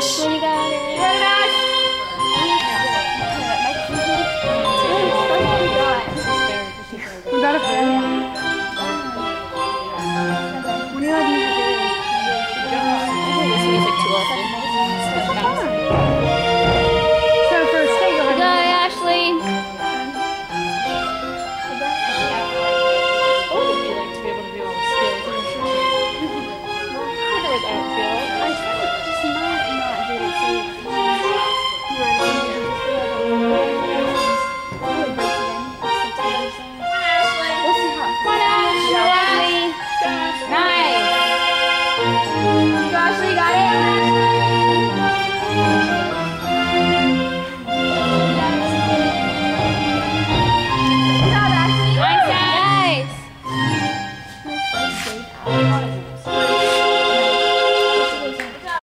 Yes. Thank you.